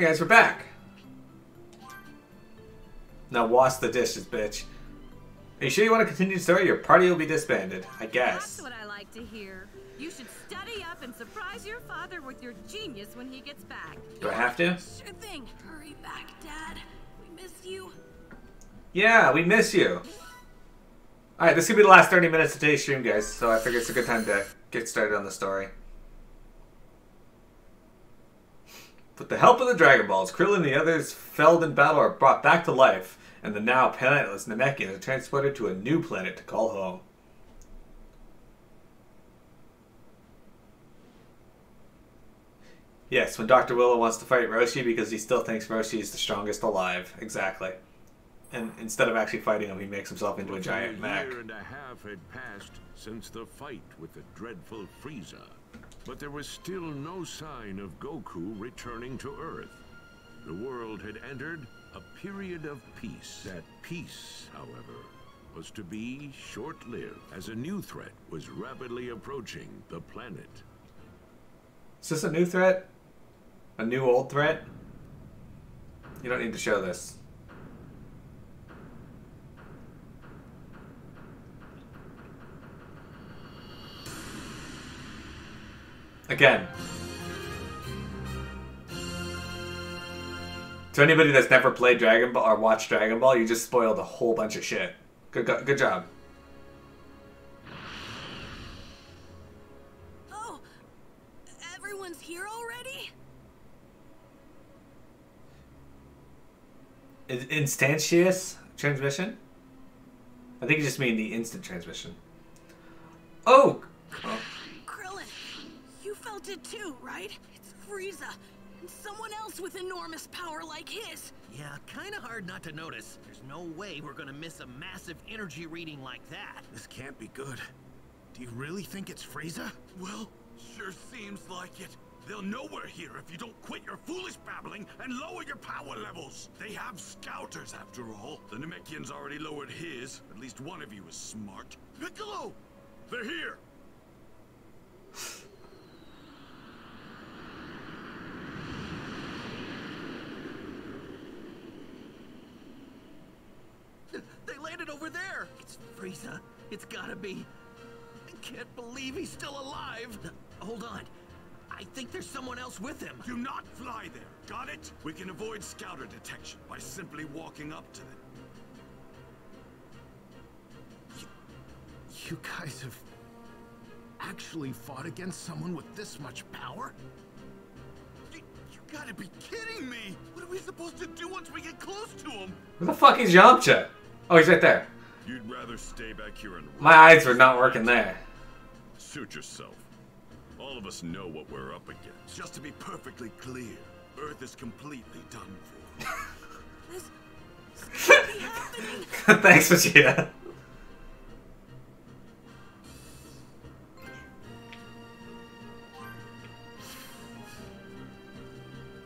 Hey guys, we're back. Now wash the dishes, bitch. Are you sure you want to continue the story? Your party will be disbanded, I guess. That's what I like to hear. You should study up and surprise your father with your genius when he gets back. Do I have to? Sure thing. Hurry back, Dad. We miss you. Yeah, we miss you. Alright, this could be the last 30 minutes of today's stream, guys, so I figure it's a good time to get started on the story. With the help of the Dragon Balls, Krillin and the others felled in battle are brought back to life, and the now planetless Namekians are transported to a new planet to call home. Yes, when Dr. Wheelo wants to fight Roshi because he still thinks Roshi is the strongest alive. Exactly. And instead of actually fighting him, he makes himself into a giant mech. A year and a half had passed since the fight with the dreadful Frieza. But there was still no sign of Goku returning to Earth. The world had entered a period of peace. That peace, however, was to be short-lived as a new threat was rapidly approaching the planet. Is this a new threat? A new old threat? You don't need to show this. Again. To anybody that's never played Dragon Ball or watched Dragon Ball, you just spoiled a whole bunch of shit. Good, go- good job. Oh, everyone's here already? In- Instantious transmission? I think you just mean the instant transmission. Oh! Oh. Krillin, you felt it too, right? It's Frieza, and someone else with enormous power like his. Yeah, kinda hard not to notice. There's no way we're gonna miss a massive energy reading like that. This can't be good. Do you really think it's Frieza? Well, sure seems like it. They'll know we're here if you don't quit your foolish babbling and lower your power levels. They have scouters, after all. The Namekian's already lowered his. At least one of you is smart. Piccolo! They're here! They landed over there! It's Frieza. It's gotta be. I can't believe he's still alive! Hold on. I think there's someone else with him. Do not fly there, got it? We can avoid scouter detection by simply walking up to them. You guys have actually fought against someone with this much power? You, you gotta be kidding me! What are we supposed to do once we get close to him? Where the fuck is Yamcha? Oh, he's right there. You'd rather stay back here and My eyes were not working there. Suit yourself. All of us know what we're up against. Just to be perfectly clear, Earth is completely done for. This this can't happening. Thanks, Vegeta.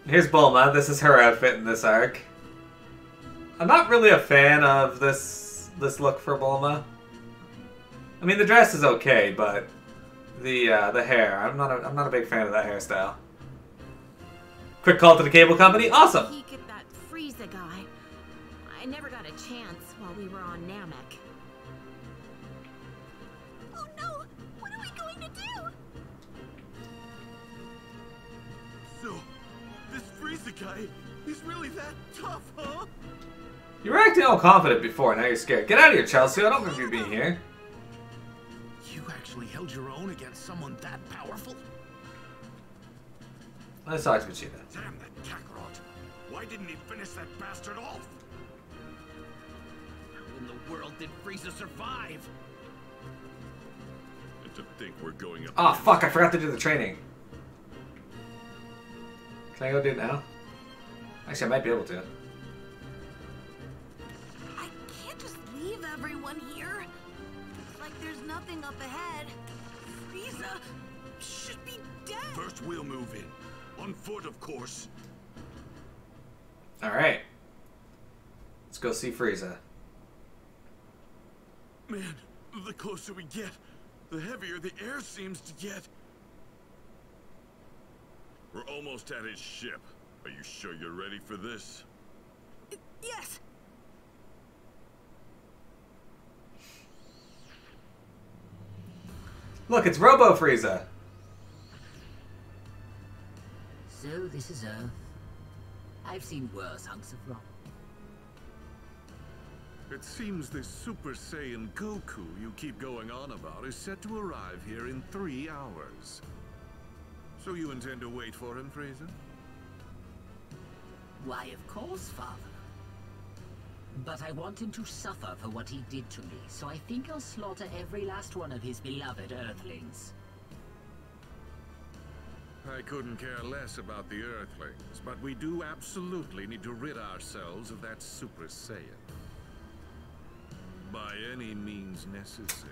Here's Bulma. This is her outfit in this arc. I'm not really a fan of this this look for Bulma. I mean, the dress is okay, but the uh, the hair. I'm not a, I'm not a big fan of that hairstyle. Quick call to the cable company. Awesome. Peek at that Frieza guy. I never got a chance while we were on Namek. Oh no! What are we going to do? So, this Frieza guy, he's really that tough, huh? You were acting all confident before. Now you're scared. Get out of here, Chelsea. I don't remember you being here. You actually held your own against someone that powerful? Let's talk to Vegeta. Damn that Kakarot! Why didn't he finish that bastard off? How in the world did Frieza survive? And to think we're going up. Oh fuck! I forgot to do the training. Can I go do it now? Actually, I might be able to. Leave everyone here. Looks like there's nothing up ahead. Frieza uh, should be dead. First, we'll move in. On foot, of course. All right. Let's go see Frieza. Man, the closer we get, the heavier the air seems to get. We're almost at his ship. Are you sure you're ready for this? Yes. Look, it's Robo Frieza. So this is Earth. I've seen worse hunks of rock. It seems this Super Saiyan Goku you keep going on about is set to arrive here in three hours. So you intend to wait for him, Frieza? Why, of course, Father. But I want him to suffer for what he did to me, so I think I'll slaughter every last one of his beloved Earthlings. I couldn't care less about the Earthlings, but we do absolutely need to rid ourselves of that Super Saiyan. By any means necessary.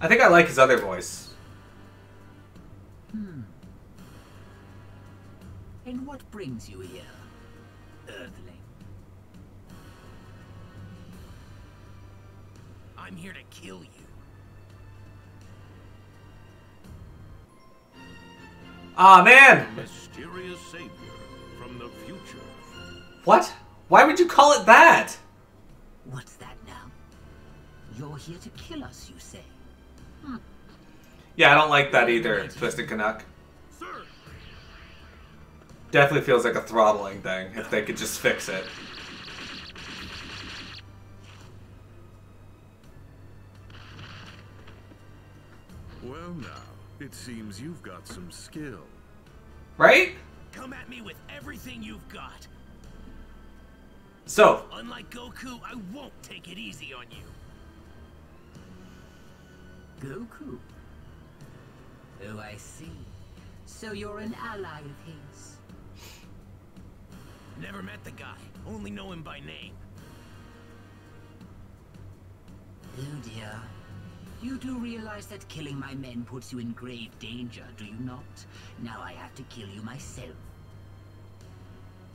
I think I like his other voice. Hmm. And what brings you here, Earthling? I'm here to kill you. Aw, man! Mysterious savior from the future. What? Why would you call it that? What's that now? You're here to kill us, you say? Hmm. Yeah, I don't like that either, Twisted Canuck. Sir! Definitely feels like a throttling thing, if they could just fix it. Well now, it seems you've got some skill. Right? Come at me with everything you've got. So, Unlike Goku, I won't take it easy on you. Goku. Oh, I see. So you're an ally of his. Never met the guy, only know him by name. Oh dear. You do realize that killing my men puts you in grave danger, do you not? Now I have to kill you myself.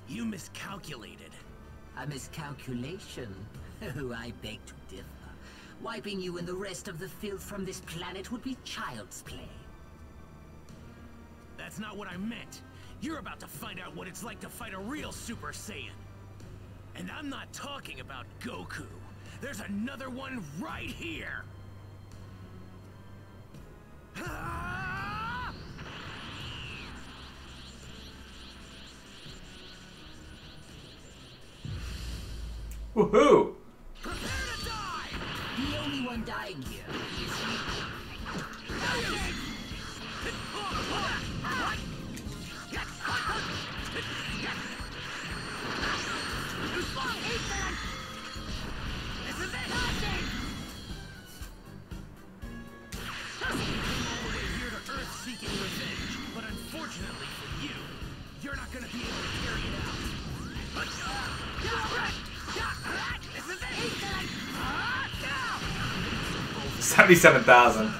You miscalculated. A miscalculation? Oh, I beg to differ. Wiping you and the rest of the filth from this planet would be child's play. That's not what I meant. You're about to find out what it's like to fight a real Super Saiyan. And I'm not talking about Goku. There's another one right here. Woohoo! The only one dying here is you. 77,000.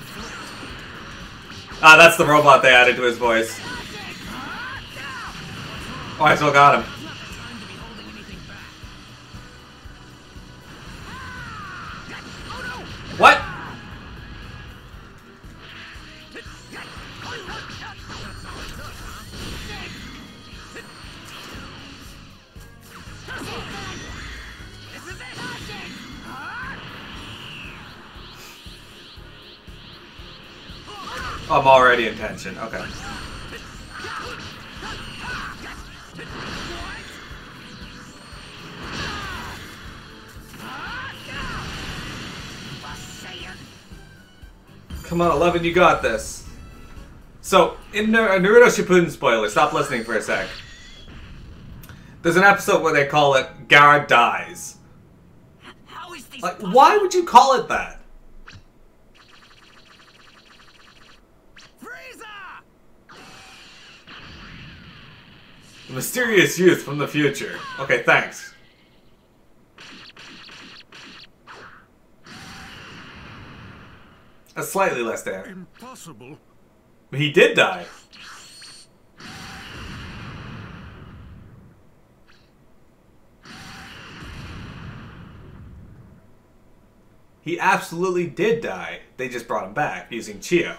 Ah, that's the robot they added to his voice. Oh, I still got him. I'm already in tension. Okay. Come on, 11, you got this. So, in Nar- uh, Naruto Shippuden spoiler, stop listening for a sec. There's an episode where they call it Gaara dies. How is this Like, why would you call it that? Frieza! The mysterious youth from the future. Okay, thanks. That's slightly less damage. Impossible. He did die. He absolutely did die. They just brought him back using Chiyo.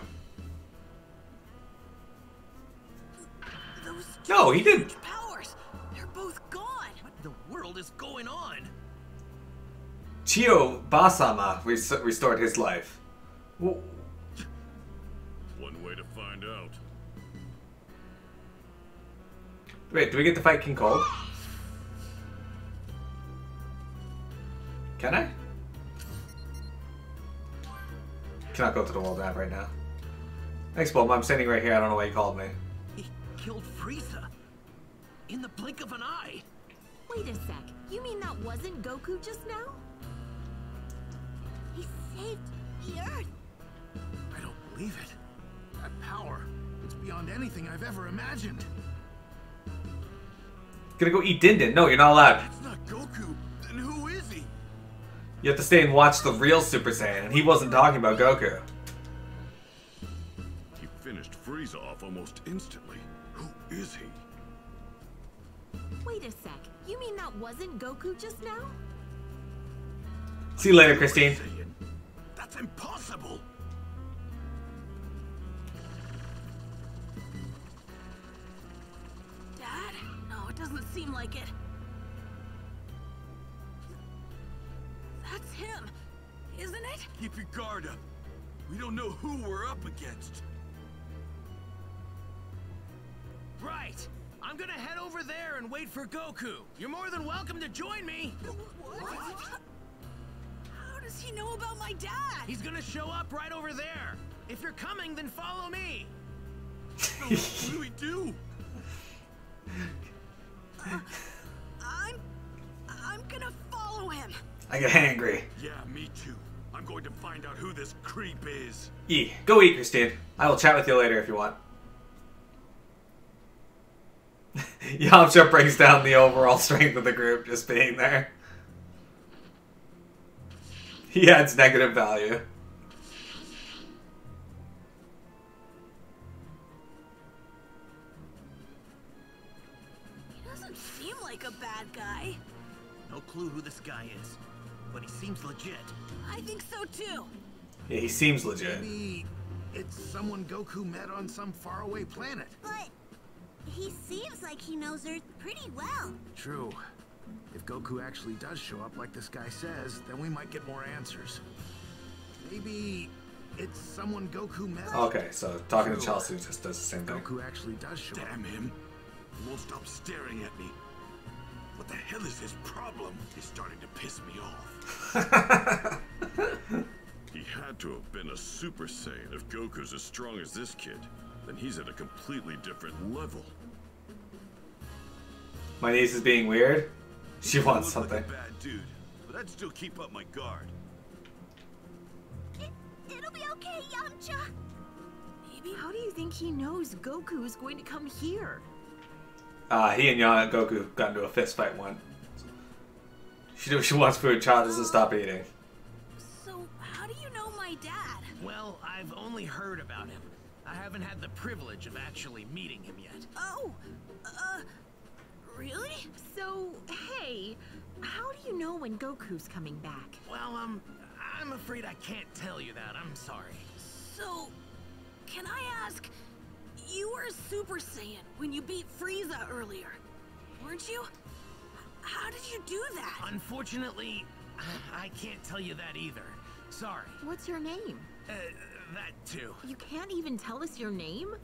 No, he didn't. Huge powers. They're both gone. What in the world is going on? Chiyo Basama res- restored his life. W- One way to find out. Wait, do we get to fight King Cold? Can I? Cannot go to the world map right now. Thanks, Bulma. I'm standing right here. I don't know why you called me. He killed Frieza. In the blink of an eye. Wait a sec. You mean that wasn't Goku just now? He saved the Earth. I don't believe it. That power, it's beyond anything I've ever imagined. Gonna go eat Din Din. No, you're not allowed. It's not Goku. Then who is he? You have to stay and watch the real Super Saiyan, and he wasn't talking about Goku. He finished Frieza off almost instantly. Who is he? Wait a sec. You mean that wasn't Goku just now? See you later, Christine. That's impossible. Dad? No, it doesn't seem like it. That's him, isn't it? Keep your guard up. We don't know who we're up against. Right. I'm gonna head over there and wait for Goku. You're more than welcome to join me. What? How does he know about my dad? He's gonna show up right over there. If you're coming, then follow me. What do we do? Uh, I'm... I'm gonna follow him. I get angry. Yeah, me too. I'm going to find out who this creep is. E, go eat, Christine. I will chat with you later if you want. Yamcha brings down the overall strength of the group just being there. He adds negative value. He doesn't seem like a bad guy. No clue who this guy is, but he seems legit. I think so too. Yeah, he seems legit. Maybe it's someone Goku met on some faraway planet. But he seems like he knows Earth pretty well. True. If Goku actually does show up like this guy says, then we might get more answers. Maybe it's someone Goku met. Okay, so talking to Chelsea just does the same thing. Goku actually does show up. Damn him. He won't stop staring at me. What the hell is his problem? He's starting to piss me off. He had to have been a Super Saiyan if Goku's as strong as this kid. Then he's at a completely different level. My niece is being weird. She wants Look like something. a bad dude, but I'd still keep up my guard. It, it'll be okay, Yamcha. Maybe. How do you think he knows Goku is going to come here? Uh, he and Yana Goku got into a fist fight one. She she wants food. Child doesn't stop eating. So, how do you know my dad? Well, I've only heard about him. I haven't had the privilege of actually meeting him yet. Oh, uh, really? So, hey, how do you know when Goku's coming back? Well, um, I'm afraid I can't tell you that. I'm sorry. So, can I ask? You were a Super Saiyan when you beat Frieza earlier, weren't you? How did you do that? Unfortunately, I can't tell you that either. Sorry. What's your name? Uh, that too. You can't even tell us your name?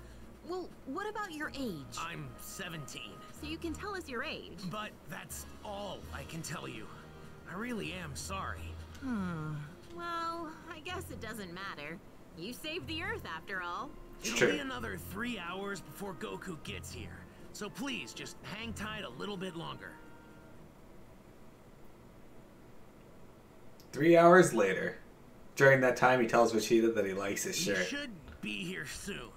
Well, what about your age? I'm 17, So you can tell us your age. but that's all I can tell you. I really am sorry. Hmm. Well, I guess it doesn't matter. You saved the Earth after all. It'll Sure. be another three hours before Goku gets here. So please, just hang tight a little bit longer. Three hours later. During that time, he tells Vegeta that he likes his shirt. He shirt. should be here soon.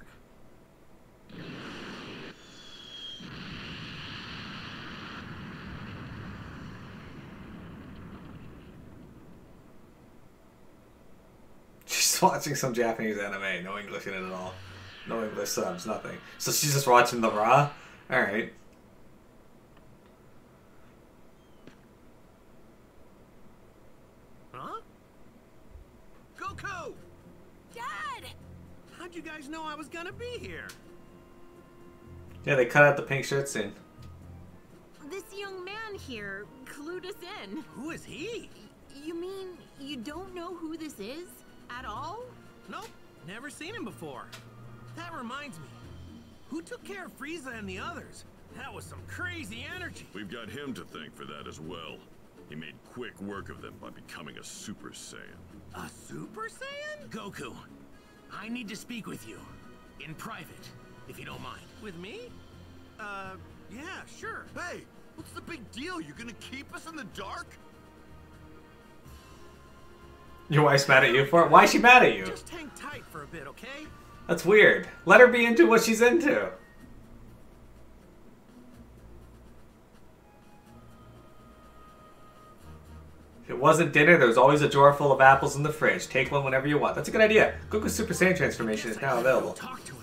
She's watching some Japanese anime, no English in it at all. No English subs, nothing. So she's just watching the Raw? Alright. Huh? Goku! Dad! How'd you guys know I was gonna be here? Yeah, they cut out the pink shirt scene. This young man here clued us in. Who is he? You mean you don't know who this is at all? Nope, never seen him before. That reminds me. Who took care of Frieza and the others? That was some crazy energy. We've got him to thank for that as well. He made quick work of them by becoming a Super Saiyan. A Super Saiyan? Goku, I need to speak with you. In private, if you don't mind. With me? Uh, yeah, sure. Hey, what's the big deal? You gonna keep us in the dark? Your wife's mad at you for it? Why is she mad at you? Just hang tight for a bit, okay? That's weird. Let her be into what she's into. If it wasn't dinner, there was always a drawer full of apples in the fridge. Take one whenever you want. That's a good idea. Goku's Super Saiyan transformation is now available. Talk to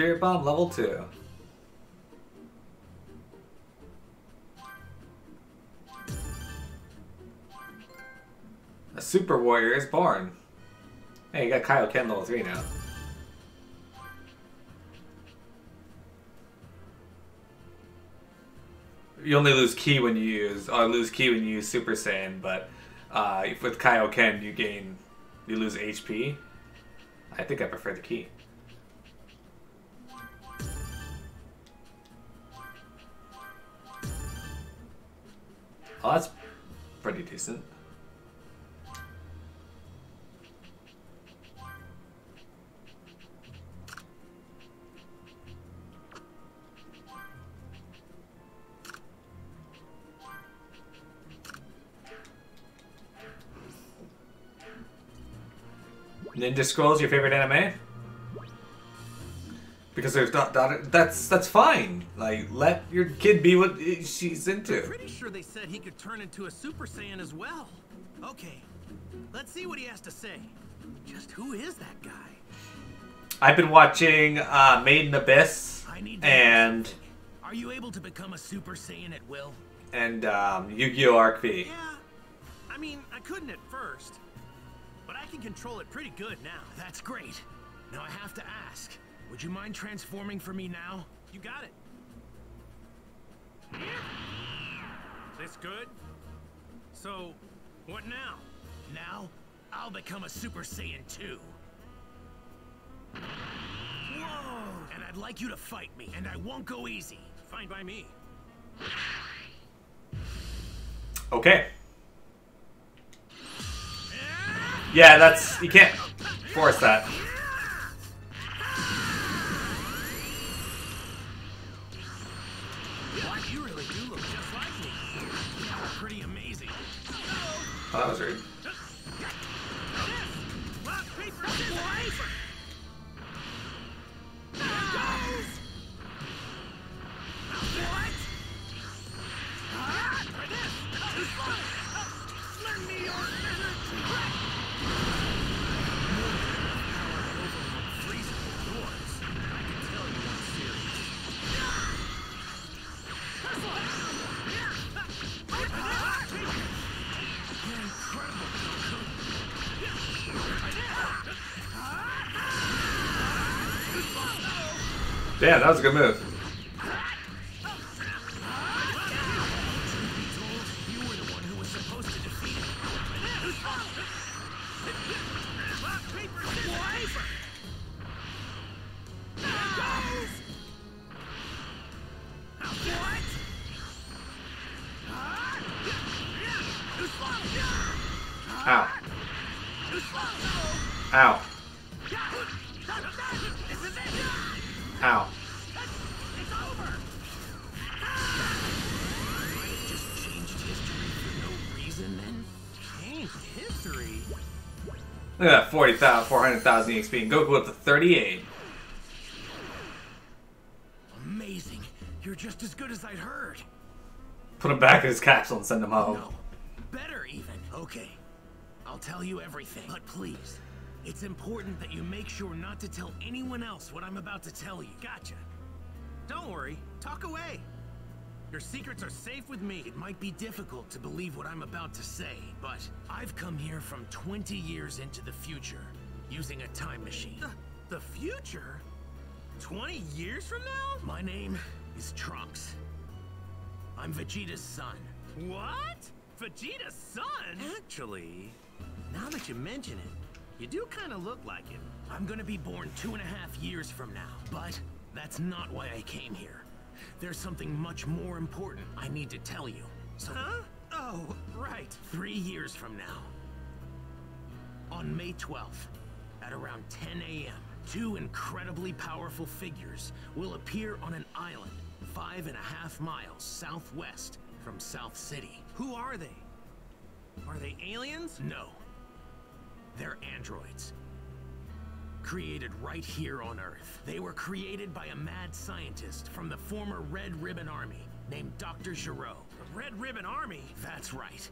Spirit Bomb level 2. A Super Warrior is born. Hey, you got Kaioken level 3 now. You only lose ki when you use, or lose ki when you use Super Saiyan, but uh, with Kaioken you gain, you lose HP. I think I prefer the ki. Oh, that's pretty decent. Ninja Scrolls your favorite anime? Because there's not, not that's that's fine. Like let your kid be what she's into. Pretty sure they said he could turn into a Super Saiyan as well. Okay, let's see what he has to say. Just who is that guy? I've been watching uh, Made in Abyss I need to and. Are you able to become a Super Saiyan at will? and um, Yu-Gi-Oh! Arc V. Yeah. I mean, I couldn't at first. But I can control it pretty good now. That's great. Now I have to ask. Would you mind transforming for me now? You got it. This good? So, what now? Now, I'll become a Super Saiyan 2. Whoa! And I'd like you to fight me, and I won't go easy. Fine by me. Okay. Yeah, that's you can't force that. Oh, that was rude. Damn, that was a good move. 400,000 EXP. And Goku up to 38. Amazing. You're just as good as I'd heard. Put him back in his capsule and send him home. No. Better even. Okay. I'll tell you everything. But please, It's important that you make sure not to tell anyone else what I'm about to tell you. Gotcha. Don't worry. Talk away. Your secrets are safe with me. It might be difficult to believe what I'm about to say, but I've come here from 20 years into the future using a time machine. The, the future? 20 years from now? My name is Trunks. I'm Vegeta's son. What? Vegeta's son? Actually, now that you mention it, you do kind of look like him. I'm gonna be born two and a half years from now, but that's not why I came here. There's something much more important I need to tell you. So, Huh? Oh, right. three years from now, on May 12th, at around 10 a.m., two incredibly powerful figures will appear on an island five and a half miles southwest from South City. Who are they? Are they aliens? No. They're androids. Created right here on Earth. They were created by a mad scientist from the former Red Ribbon Army named Dr. Gero. The Red Ribbon Army? That's right.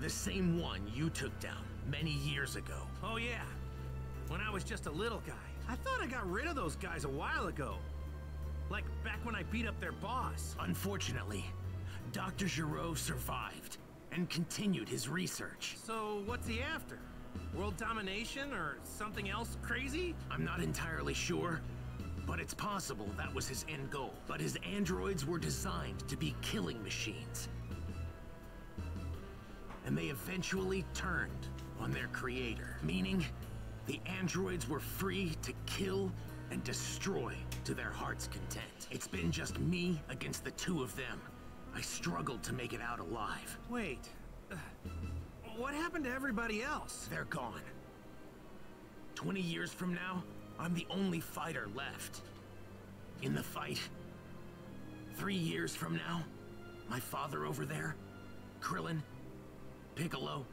The same one you took down many years ago. Oh, yeah. When I was just a little guy. I thought I got rid of those guys a while ago. Like back when I beat up their boss. Unfortunately, Dr. Gero survived and continued his research. So, what's he after? World domination or something else crazy? I'm not entirely sure, but it's possible that was his end goal. But his androids were designed to be killing machines. And they eventually turned on their creator, meaning the androids were free to kill and destroy to their heart's content. It's been just me against the two of them. I struggled to make it out alive. Wait. uh, what happened to everybody else? They're gone. 20 years from now, I'm the only fighter left. In the fight. Three years from now, my father over there, Krillin, Piccolo,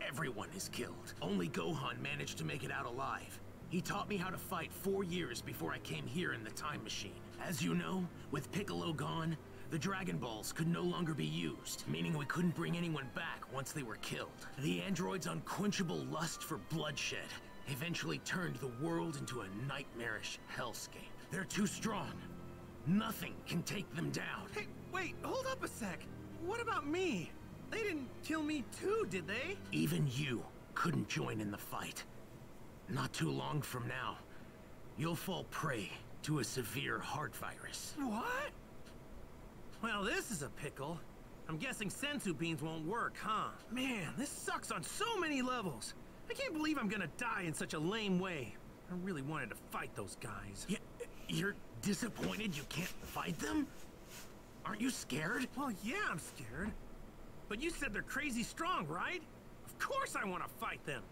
everyone is killed. Only Gohan managed to make it out alive. He taught me how to fight four years before I came here in the time machine. As you know, with Piccolo gone, the Dragon Balls could no longer be used, meaning we couldn't bring anyone back once they were killed. The android's unquenchable lust for bloodshed eventually turned the world into a nightmarish hellscape. They're too strong. Nothing can take them down. Hey, wait, hold up a sec. What about me? They didn't kill me too, did they? Even you couldn't join in the fight. Not too long from now, you'll fall prey to a severe heart virus. What? Well, this is a pickle. I'm guessing senzu beans won't work, huh? Man, this sucks on so many levels. I can't believe I'm gonna die in such a lame way. I really wanted to fight those guys. Y you're disappointed you can't fight them? Aren't you scared? Well, yeah, I'm scared. But you said they're crazy strong, right? Of course I want to fight them.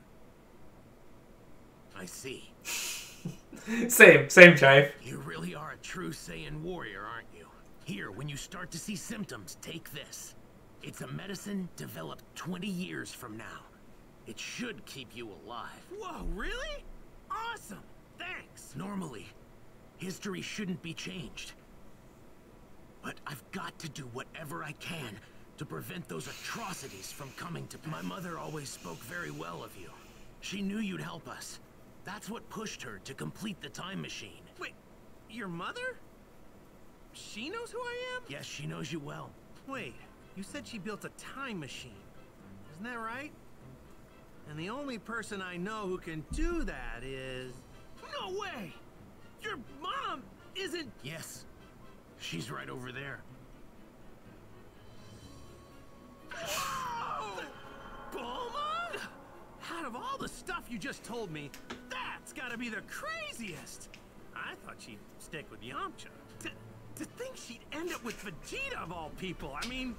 I see. Same, same, Chife. You really are a true Saiyan warrior, aren't you? Here, when you start to see symptoms, take this. It's a medicine developed 20 years from now. It should keep you alive. Whoa, really? Awesome. Thanks. Normally, history shouldn't be changed. But I've got to do whatever I can to prevent those atrocities from coming to pass. My mother always spoke very well of you. She knew you'd help us. That's what pushed her to complete the time machine. Wait, your mother? She knows who I am? Yes, she knows you well. Wait, you said she built a time machine. Isn't that right? And the only person I know who can do that is... No way! Your mom isn't... Yes, she's right over there. Whoa! Bulma? Out of all the stuff you just told me, that's gotta be the craziest! I thought she'd stick with Yamcha. To, to think she'd end up with Vegeta of all people, I mean...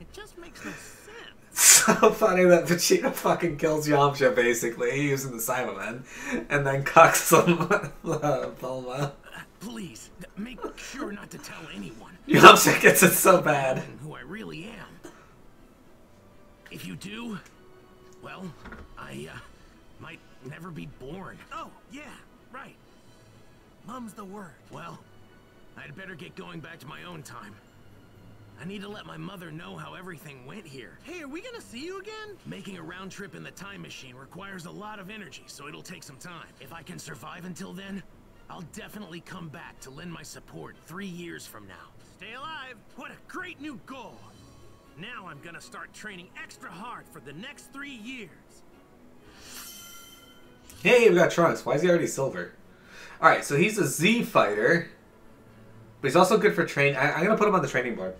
It just makes no sense. So funny that Vegeta fucking kills Yamcha basically using the Saibamen, and then cucks him uh, Bulma. Please, make sure not to tell anyone Yamcha gets it so bad. who I really am. If you do, well, I, uh, might never be born. Oh, yeah, right. Mum's the word. Well, I'd better get going back to my own time. I need to let my mother know how everything went here. Hey, are we gonna see you again? Making a round trip in the time machine requires a lot of energy, so it'll take some time. If I can survive until then, I'll definitely come back to lend my support three years from now. Stay alive. What a great new goal. Now I'm gonna start training extra hard for the next three years. Hey, we got Trunks. Why is he already silver? Alright, so he's a Z fighter. But he's also good for train. I- I'm gonna put him on the training board.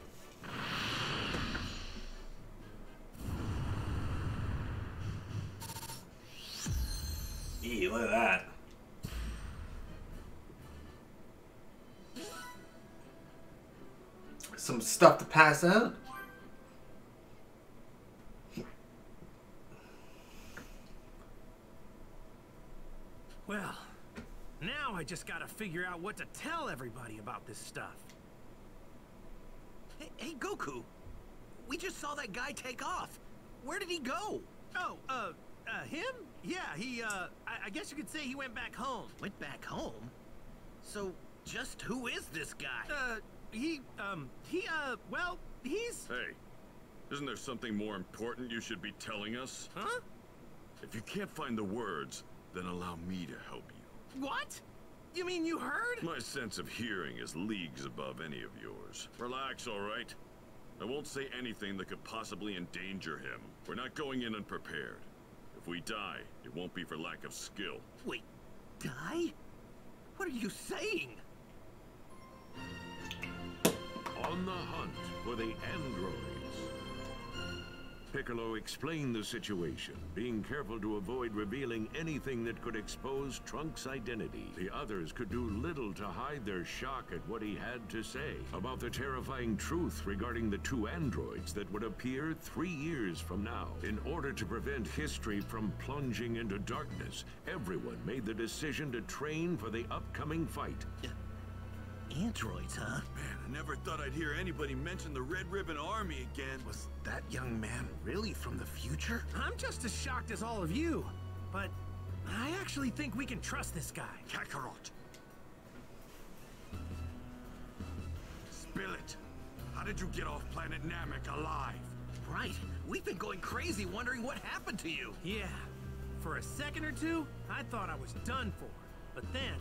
Eee, look at that. Some stuff to pass out. Well, now I just gotta figure out what to tell everybody about this stuff. Hey, hey, Goku. We just saw that guy take off. Where did he go? Oh, uh, uh, him? Yeah, he, uh, I, I guess you could say he went back home. Went back home? So, just who is this guy? Uh, he, um, he, uh, well, he's... Hey, isn't there something more important you should be telling us? Huh? If you can't find the words, then allow me to help you. What? You mean you heard? My sense of hearing is leagues above any of yours. Relax, all right? I won't say anything that could possibly endanger him. We're not going in unprepared. If we die, it won't be for lack of skill. Wait, die? What are you saying? On the hunt for the androids. Piccolo explained the situation, being careful to avoid revealing anything that could expose Trunks' identity. The others could do little to hide their shock at what he had to say about the terrifying truth regarding the two androids that would appear three years from now. In order to prevent history from plunging into darkness, everyone made the decision to train for the upcoming fight. Androids, huh? Man, I never thought I'd hear anybody mention the Red Ribbon Army again. Was that young man really from the future? I'm just as shocked as all of you. But I actually think we can trust this guy. Kakarot. Spill it. How did you get off planet Namek alive? Right. We've been going crazy wondering what happened to you. Yeah. For a second or two, I thought I was done for. But then,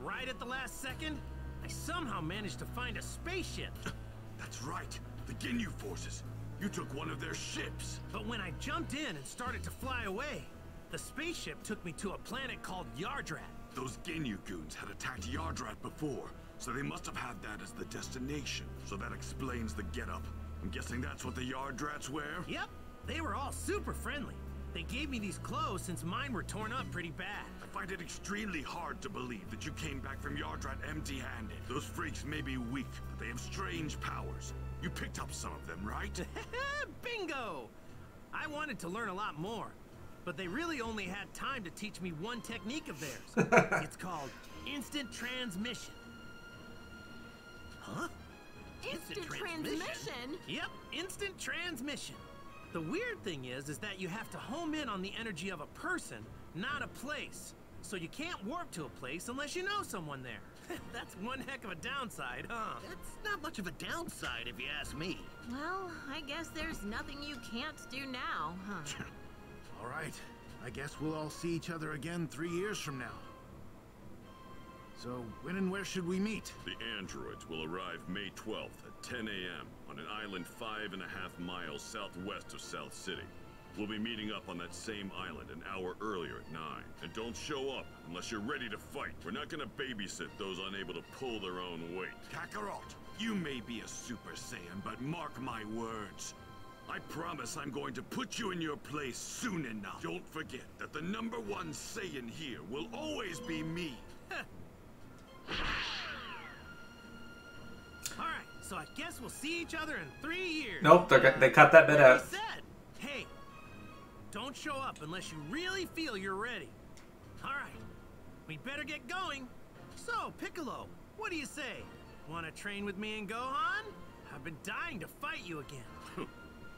right at the last second, I somehow managed to find a spaceship. That's right. The Ginyu forces. You took one of their ships. But when I jumped in and started to fly away, the spaceship took me to a planet called Yardrat. Those Ginyu goons had attacked Yardrat before, so they must have had that as the destination. So that explains the getup. I'm guessing that's what the Yardrats wear? Yep, they were all super friendly. They gave me these clothes since mine were torn up pretty bad. I find it extremely hard to believe that you came back from Yardrat empty-handed. Those freaks may be weak, but they have strange powers. You picked up some of them, right? Bingo! I wanted to learn a lot more, but they really only had time to teach me one technique of theirs. it's called instant transmission. Huh? Instant transmission? Yep, instant transmission. The weird thing is, is that you have to home in on the energy of a person, not a place. So you can't warp to a place unless you know someone there. That's one heck of a downside, huh? That's not much of a downside if you ask me. Well, I guess there's nothing you can't do now, huh? All right. I guess we'll all see each other again three years from now. So, when and where should we meet? The androids will arrive May 12th at 10 a.m. on an island five and a half miles southwest of South City. We'll be meeting up on that same island an hour earlier at 9. And don't show up unless you're ready to fight. We're not gonna babysit those unable to pull their own weight. Kakarot, you may be a Super Saiyan, but mark my words. I promise I'm going to put you in your place soon enough. Don't forget that the number one Saiyan here will always be me. Alright, so I guess we'll see each other in three years. Nope, they're, cut that bit Like I out. said, hey, don't show up unless you really feel you're ready. Alright, we better get going. So, Piccolo, what do you say? Want to train with me and Gohan? I've been dying to fight you again.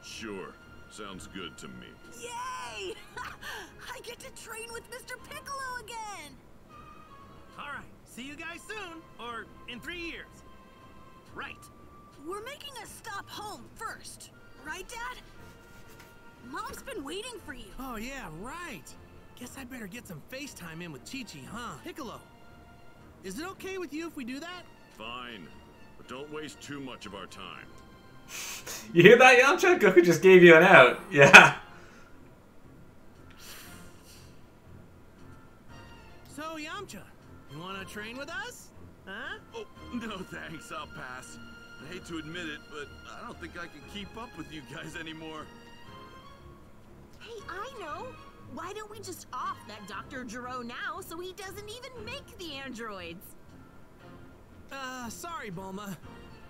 Sure, sounds good to me. Yay! I get to train with Mr. Piccolo again! Alright, see you guys soon, or in three years. Right. We're making a stop home first, right, Dad? Mom's been waiting for you. Oh, yeah, right. Guess I better get some FaceTime in with Chi-Chi, huh? Piccolo, is it okay with you if we do that? Fine, but don't waste too much of our time. You hear that, Yamcha? Goku just gave you an out. Yeah. So, Yamcha, you wanna train with us? Huh? Oh, no thanks, I'll pass. I hate to admit it, but I don't think I can keep up with you guys anymore. Hey, I know. Why don't we just off that Dr. Gero now so he doesn't even make the androids? Uh, sorry, Bulma.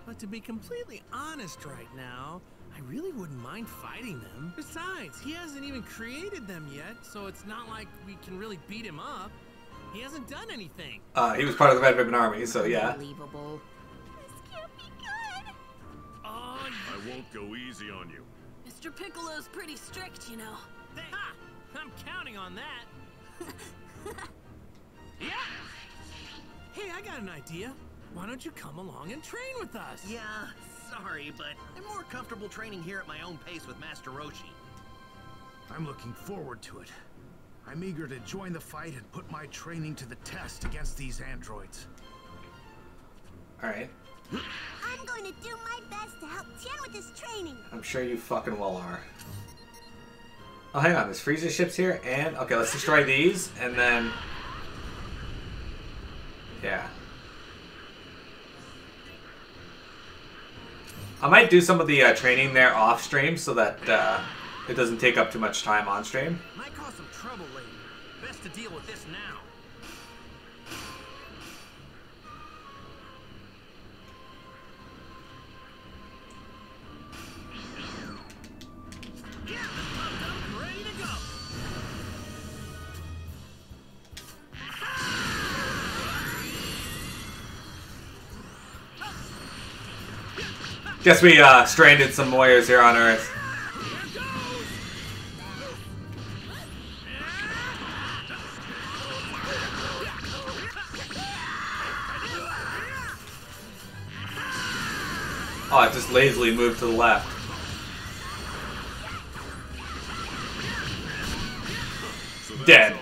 But to be completely honest right now, I really wouldn't mind fighting them. Besides, he hasn't even created them yet, so it's not like we can really beat him up. He hasn't done anything. Uh, he was part of the Red Ribbon Army, so yeah. Unbelievable. This can't be good. Oh, I won't go easy on you. Mr. Piccolo's pretty strict, you know. ha! I'm counting on that. yeah! Hey, I got an idea. Why don't you come along and train with us? Yeah, sorry, but I'm more comfortable training here at my own pace with Master Roshi. I'm looking forward to it. I'm eager to join the fight and put my training to the test against these androids. Alright. I'm going to do my best to help Tien with his training. I'm sure you fucking well are. Oh, hang on. There's Frieza ships here, and... Okay, let's destroy these, and then... Yeah. I might do some of the uh, training there off stream so that uh, it doesn't take up too much time on stream. Might cause some trouble later. Best to deal with this now. Guess we uh, stranded some warriors here on Earth. Oh, it just lazily moved to the left. Dead.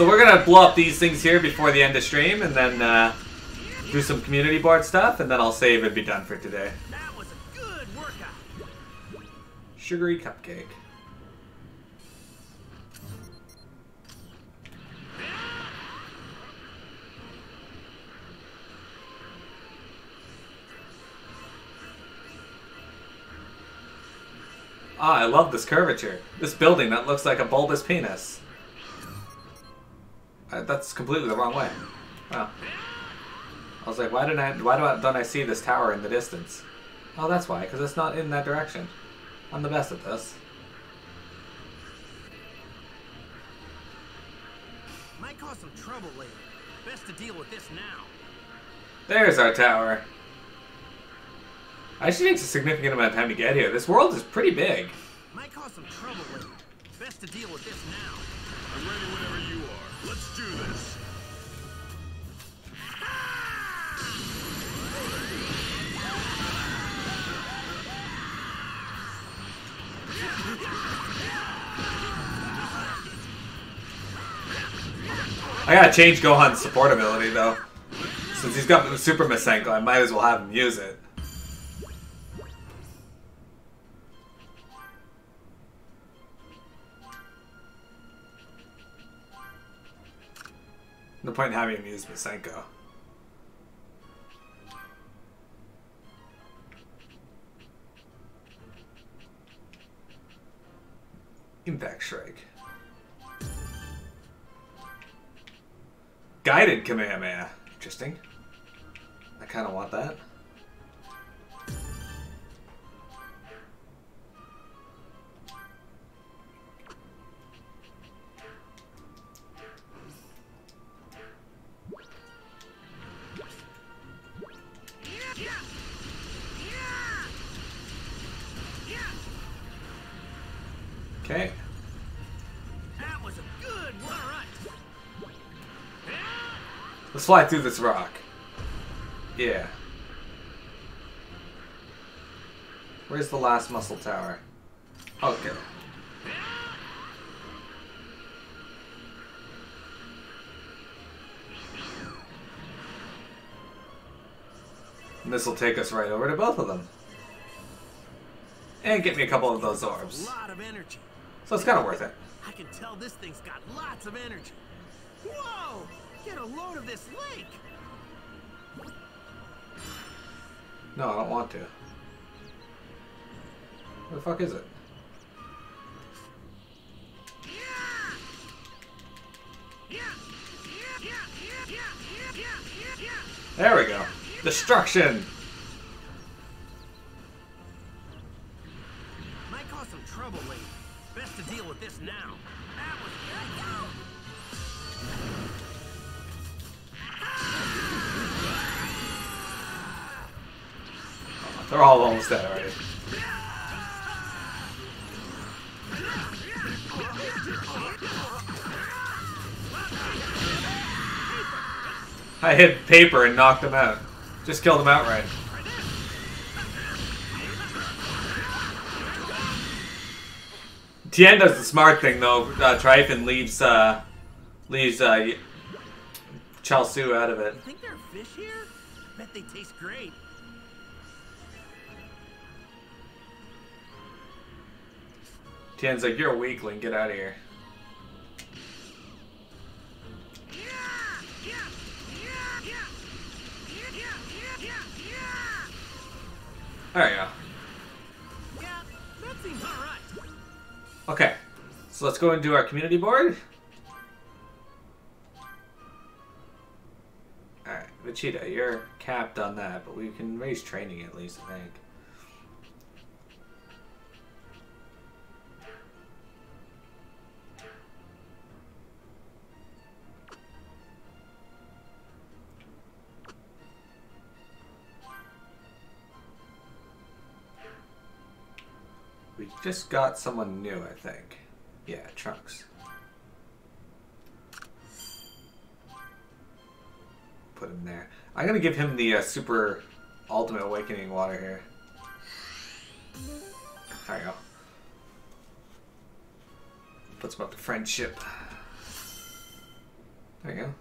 So we're gonna blow up these things here before the end of stream, and then uh, do some community board stuff, and then I'll save and be done for today. That was a good workout. Sugary cupcake. Ah, I love this curvature. This building that looks like a bulbous penis. Uh, that's completely the wrong way. Wow. I was like, why didn't I? Why do I, don't I see this tower in the distance? Oh, that's why, because it's not in that direction. I'm the best at this. Might cause some trouble later. Best to deal with this now. There's our tower. I actually takes a significant amount of time to get here. This world is pretty big. Might cause some trouble later. Best to deal with this now. I'm ready whenever you I gotta change Gohan's support ability though. Since he's got Super Masenko, I might as well have him use it. No point in having him use Masenko. Guided Kamehameha. Interesting. Fly through this rock. Yeah. Where's the last muscle tower? Okay. And this will take us right over to both of them. And get me a couple of those orbs. of energy. So it's kind of worth it. I can tell this thing's got lots of energy. Whoa! Get a load of this lake! No, I don't want to. Where the fuck is it? There we go. Destruction! Might cause some trouble later. Best to deal with this now. They're all almost dead already. I hit paper and knocked him out. Just killed him outright. Tien does the smart thing though. Uh, Trife and leaves uh, leaves uh, Chiaotzu out of it. You think there are fish here? Bet they taste great. Tien's like, you're a weakling. Get out of here. There you go. Okay, so let's go and do our community board. Alright, Vegeta, you're capped on that, but we can raise training at least, I think. Just got someone new, I think. Yeah, Trunks. Put him there. I'm gonna give him the uh, super ultimate awakening water here. There you go. Puts him up to friendship. There you go.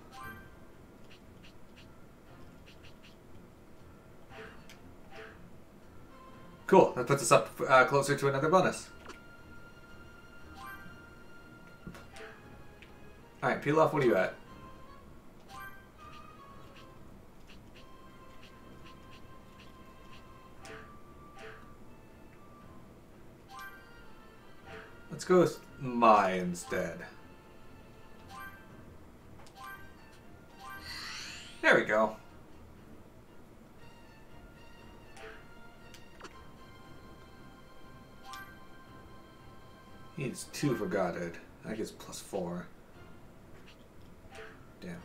Cool. That puts us up uh, closer to another bonus. Alright, peel off, what are you at? Let's go with my instead. There we go. Needs two for Godhead. That gets plus four. Damn.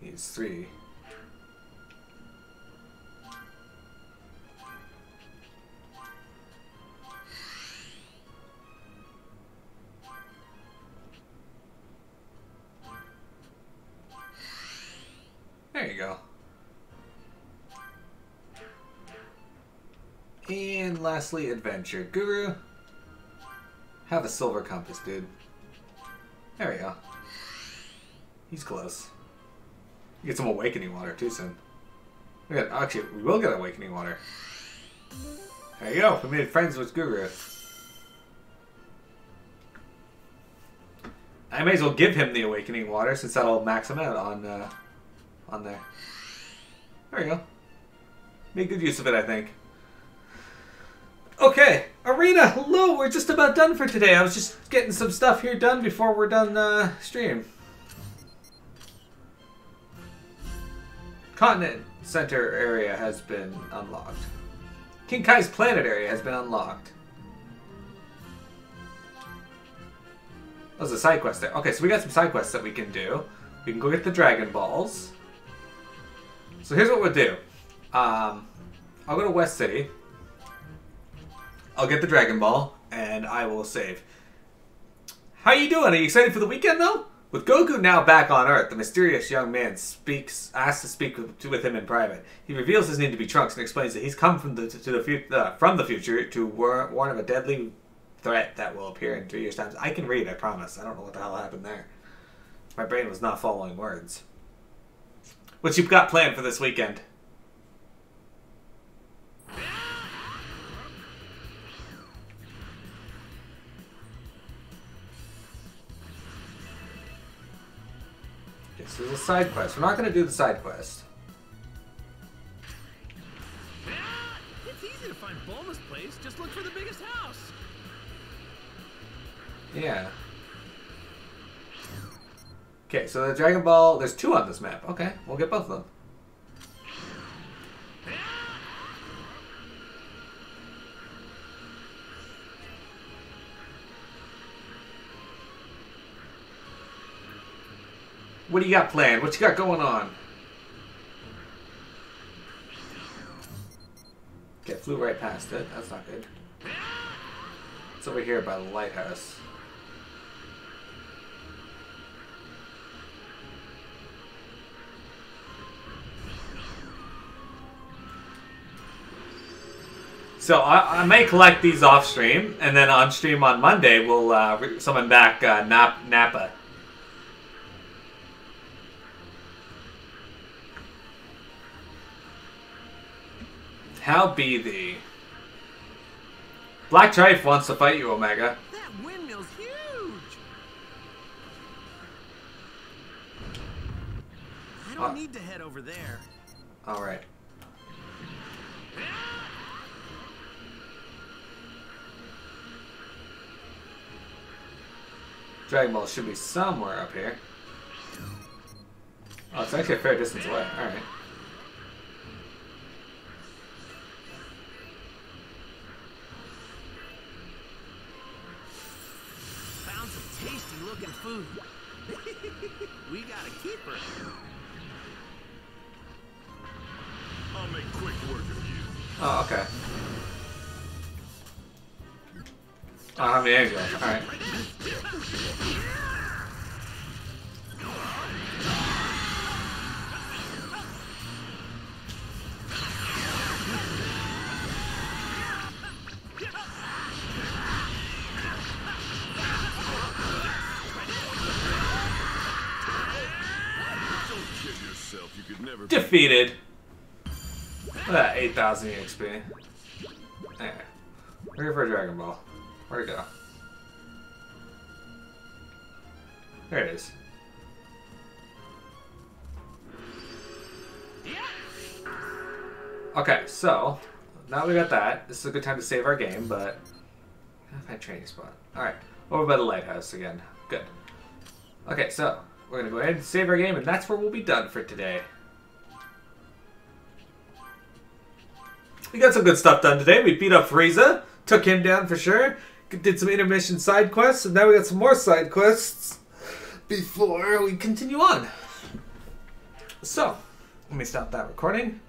He needs three. Lastly, adventure. Guru, have a silver compass, dude. There we go. He's close. Get some awakening water too soon. We got, actually, we will get awakening water. There you go. We made friends with Guru. I may as well give him the awakening water since that'll max him out on uh, on there. There you go. Made good use of it, I think. Okay, Arena, hello, we're just about done for today. I was just getting some stuff here done before we're done uh, stream. Continent Center area has been unlocked. King Kai's planet area has been unlocked. That was a side quest there. Okay, so we got some side quests that we can do. We can go get the Dragon Balls. So here's what we'll do. Um, I'll go to West City. I'll get the Dragon Ball, and I will save. How you doing? Are you excited for the weekend, though? With Goku now back on Earth, the mysterious young man speaks, asks to speak with, him in private. He reveals his name to be Trunks and explains that he's come from the to the uh, from the future to war- warn of a deadly threat that will appear in three years' time. I can read, I promise. I don't know what the hell happened there. My brain was not following words. What you've got planned for this weekend? This is a side quest. We're not going to do the side quest. It's easy to find Bulma's place. Just look for the biggest house. Yeah. Okay, so the Dragon Ball, there's two on this map. Okay, we'll get both of them. What do you got planned? What you got going on? Okay, flew right past it. That's not good. It's over here by the lighthouse. So I, I may collect these off stream, and then on stream on Monday we'll uh, summon back uh, Nap- Nappa. How be thee? Black Trife wants to fight you, Omega. That windmill's huge. I don't Uh. need to head over there. All right. Dragon Ball should be somewhere up here. Oh, it's actually a fair distance away. All right. Found some tasty looking food. we gotta keep her. I'll make quick work of you. Oh, okay. Oh, how many eggs left? Defeated. Look at that 8,000 EXP. There. We're here for a Dragon Ball. Where'd it go? There it is. Okay, so now we got that. This is a good time to save our game, but I'll find training spot. All right, over by the lighthouse again. Good. Okay, so we're gonna go ahead and save our game, and that's where we'll be done for today. We got some good stuff done today. We beat up Frieza, took him down for sure. Did some intermission side quests, and now we got some more side quests before we continue on. So, let me stop that recording.